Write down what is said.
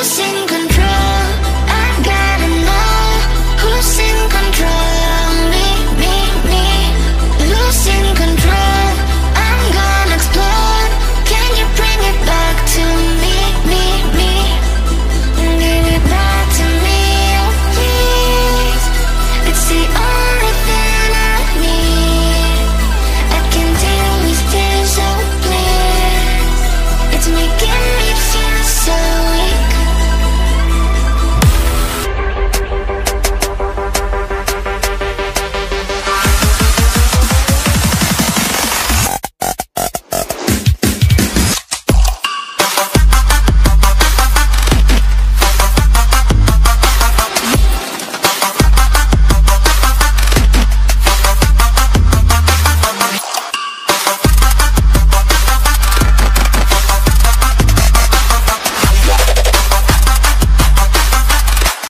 losing control.